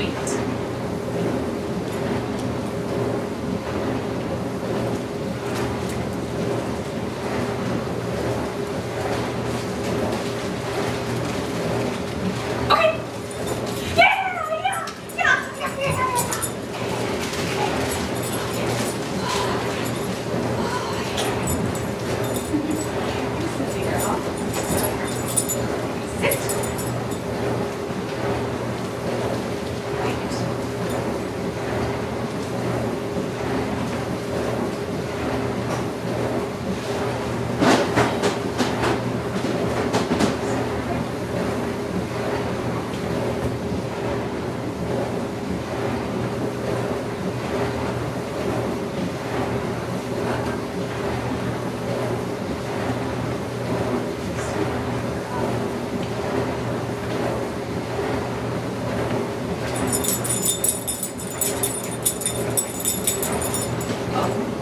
Sweet. Amen.